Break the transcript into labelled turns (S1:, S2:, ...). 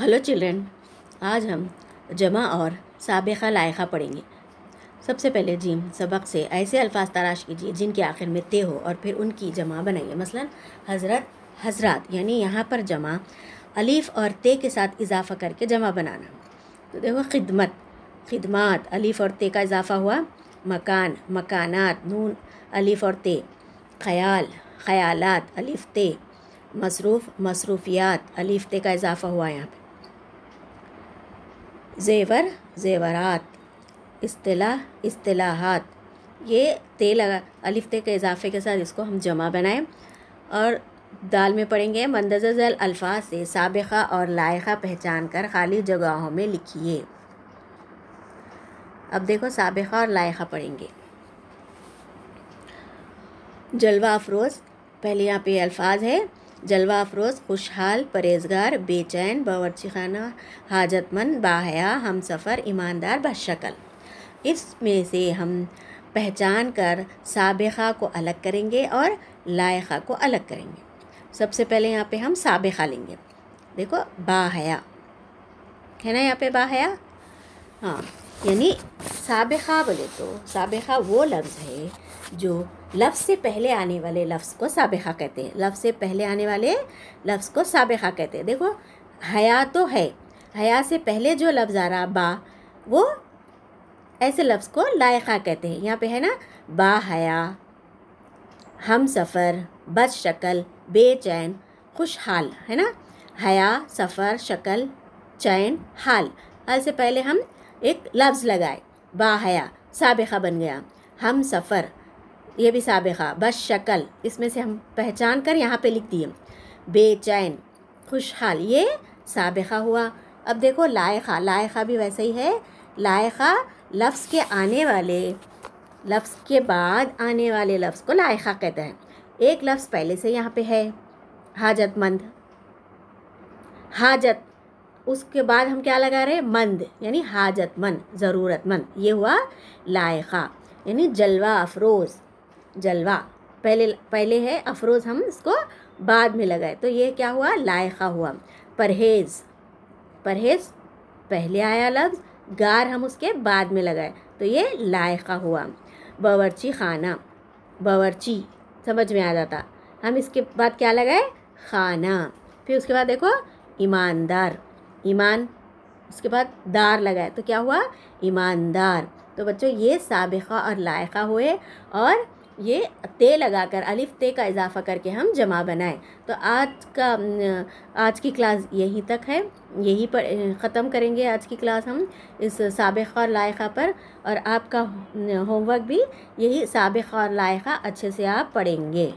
S1: Hello children आज हम जमा और सबका लायका पढ़ेंगे। सबसे पहले जिम सबक से ऐसे अल्फाज तराश कीजिए जिनके आखिर में ते हो और फिर उनकी जमा बनाइए। मसलन, हज़रत, हजरात, यानी यहाँ पर जमा, अलीफ़ और ते के साथ इजाफ़ा करके जमा बनाना। तो देखो, खिदमत, खिदमात, अलीफ़ और ते का इजाफ़ा हुआ। मकान, मकानात, नून, अलीफ़ और ते। ख़याल, ख़यालात, अलीफ़, ते। मसरूफ़, मसरूफियात, अलीफ़, ते का इजाफ़ा हुआ यहाँ पे। ज़ेवर, ज़ेवरात इस्तेलाह इस्तेलाहात। ये ते लगा, अलिफ ते के इजाफे के साथ इसको हम जमा बनाएँ और दाल में पढ़ेंगे मंदजल अल्फाज से सबक़ा और लायका पहचान कर खाली जगहों में लिखिए। अब देखो सबक़ा और लायका पढ़ेंगे जलवा अफरोज़, पहले यहाँ पे अल्फाज है। जलवा अफरोज़, खुशहाल, परहेजगार, बेचैन बावर्ची खाना हाजतमंद, बाहया हम सफ़र ईमानदार बशक्ल इसमें से हम पहचान कर सबक़ा को अलग करेंगे और लायका को अलग करेंगे। सबसे पहले यहाँ पे हम सबक़ा लेंगे। देखो, बाहया। है ना यहाँ पे बाहया? हाँ। यानी सबक़ा बोले तो सबक़ा वो लफ्ज़ है जो लफ्ज़ से पहले आने वाले लफ्ज़ को सबक़ा कहते हैं। लफ्ज़ से पहले आने वाले लफ्ज़ को सबक़ा कहते हैं। देखो, हया तो है। हया से पहले जो लफ्ज़ आ रहा, बा, वो ऐसे लफ्ज़ को लायका कहते हैं। यहाँ पे है ना, बा हया, हम सफ़र, बद शक्ल, बेचैन, खुशहाल, है ना? हया, सफ़र, शक्ल, चैन, हाल। हाल से पहले हम एक लफ्ज़ लगाए बा हया सबक़ा बन गया। हम सफ़र, ये भी सबक़ा, बस शक्ल, इसमें से हम पहचान कर यहाँ पे लिख दिए। बेचैन, खुशहाल, ये सबक़ा हुआ। अब देखो, लायका लायका भी वैसे ही है। लायका लफ्ज़ के आने वाले, लफ्ज़ के बाद आने वाले लफ्ज़ को लायका कहते हैं। एक लफ्ज़ पहले से यहाँ पे है, हाजतमंद। हाजत उसके बाद हम क्या लगा रहे हैं? मंद, यानी हाजतमंद, ज़रूरतमंद। ये हुआ लायका, यानी जलवा, अफरोज़, जलवा। पहले पहले है, अफरोज़ हम इसको बाद में लगाए। तो ये क्या हुआ? लायका हुआ। परहेज़ परहेज़, पहले आया लफ्ज़, गार हम उसके बाद में लगाए। तो ये लायका हुआ। बावर्ची खाना, बावर्ची, समझ में आ जाता। हम इसके बाद क्या लगाए? खाना। फिर उसके बाद देखो, ईमानदार। ईमान, उसके बाद दार लगाए। तो क्या हुआ? ईमानदार। तो बच्चों, ये सबक़ा और लायका हुए और ये ते लगाकर, अलिफ ते का इजाफ़ा करके हम जमा बनाए। तो आज का आज की क्लास यहीं तक है। यही पर ख़त्म करेंगे आज की क्लास हम इस सबक़ा और लायका पर। और आपका होमवर्क भी यही सबक़ा और लायका अच्छे से आप पढ़ेंगे।